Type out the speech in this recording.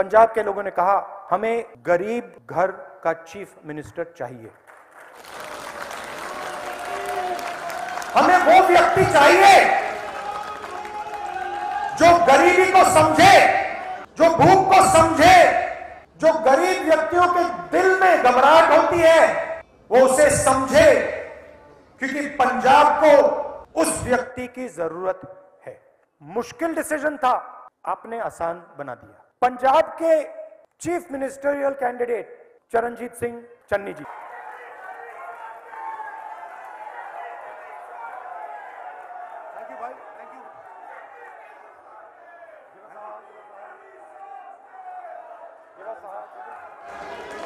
पंजाब के लोगों ने कहा, हमें गरीब घर का चीफ मिनिस्टर चाहिए। हमें वो व्यक्ति चाहिए जो गरीबी को समझे, जो भूख को समझे, जो गरीब व्यक्तियों के दिल में घबराहट होती है, वो उसे समझे, क्योंकि पंजाब को उस व्यक्ति की ज़रूरत है। मुश्किल डिसीज़न था। आपने आसान बना दिया। पंजाब के chief ministerial candidate Charanjit Singh Channi ji. Thank you